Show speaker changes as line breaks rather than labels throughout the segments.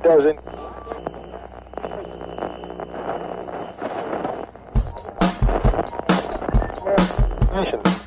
it doesn't. Mission.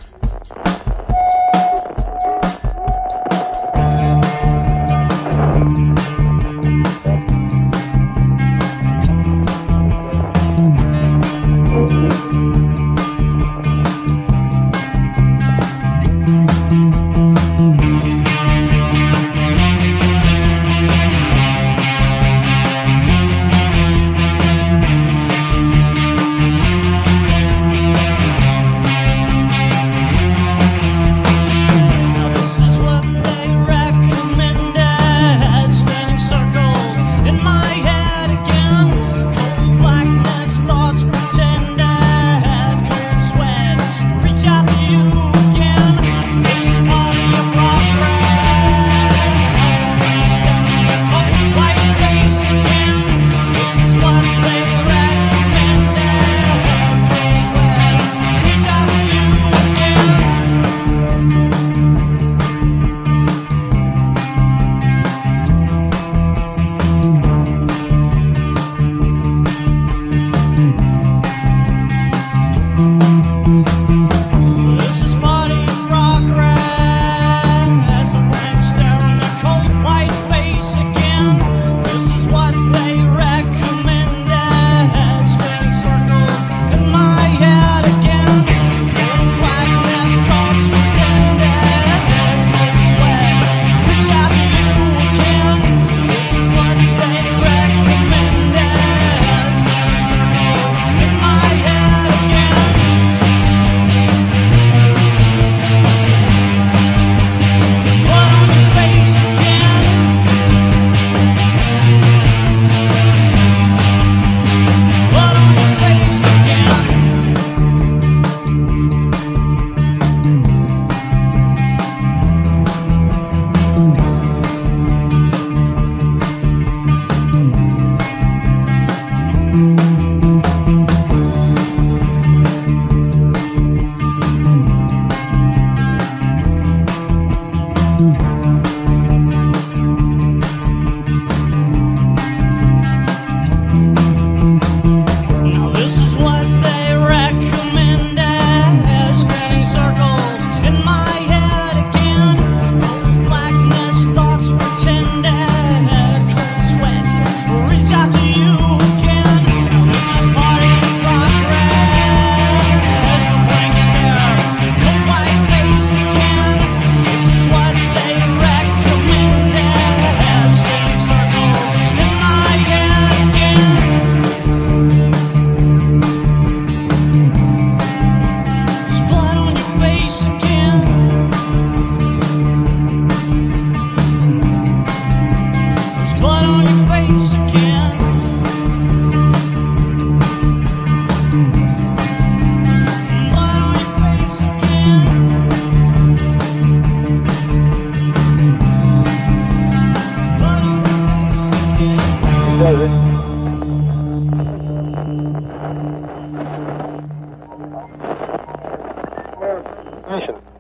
Nation.